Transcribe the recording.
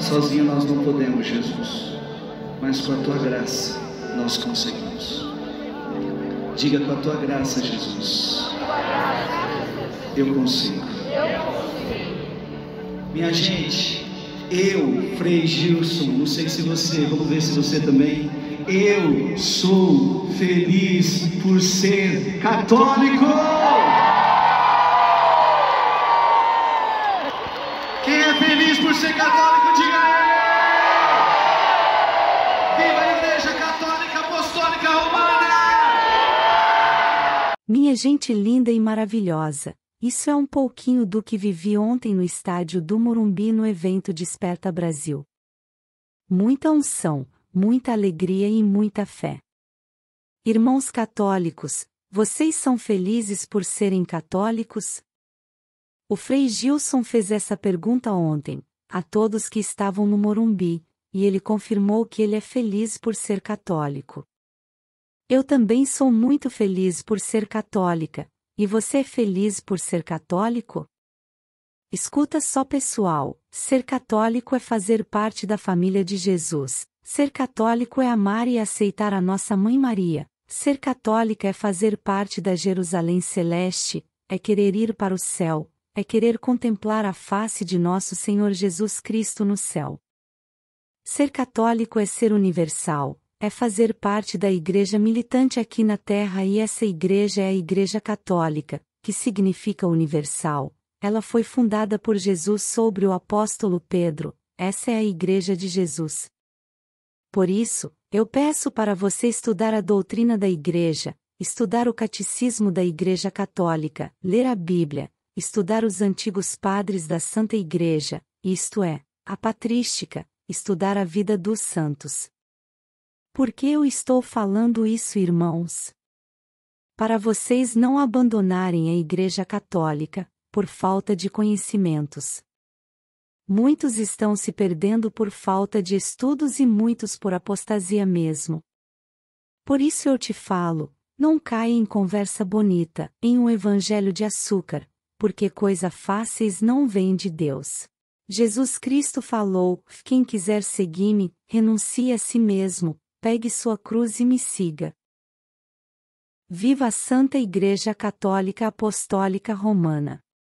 Sozinho nós não podemos, Jesus, mas com a tua graça nós conseguimos. Diga com a tua graça, Jesus. Eu consigo. Minha gente, eu, Frei Gilson, não sei se você, vamos ver se você também. Eu sou feliz por ser católico. Quem é feliz por ser católico, Minha gente linda e maravilhosa, isso é um pouquinho do que vivi ontem no estádio do Morumbi no evento Desperta Brasil. Muita unção, muita alegria e muita fé. Irmãos católicos, vocês são felizes por serem católicos? O Frei Gilson fez essa pergunta ontem, a todos que estavam no Morumbi, e ele confirmou que ele é feliz por ser católico. Eu também sou muito feliz por ser católica, e você é feliz por ser católico? Escuta só pessoal, ser católico é fazer parte da família de Jesus, ser católico é amar e aceitar a nossa Mãe Maria, ser católica é fazer parte da Jerusalém Celeste, é querer ir para o céu, é querer contemplar a face de nosso Senhor Jesus Cristo no céu. Ser católico é ser universal, é fazer parte da igreja militante aqui na Terra e essa igreja é a Igreja Católica, que significa universal. Ela foi fundada por Jesus sobre o apóstolo Pedro, essa é a Igreja de Jesus. Por isso, eu peço para você estudar a doutrina da Igreja, estudar o catecismo da Igreja Católica, ler a Bíblia, estudar os antigos padres da Santa Igreja, isto é, a patrística, estudar a vida dos santos. Por que eu estou falando isso, irmãos? Para vocês não abandonarem a Igreja Católica, por falta de conhecimentos. Muitos estão se perdendo por falta de estudos e muitos por apostasia mesmo. Por isso eu te falo, não caia em conversa bonita, em um evangelho de açúcar, porque coisa fáceis não vem de Deus. Jesus Cristo falou: quem quiser seguir-me, renuncie a si mesmo, pegue sua cruz e me siga. Viva a Santa Igreja Católica Apostólica Romana!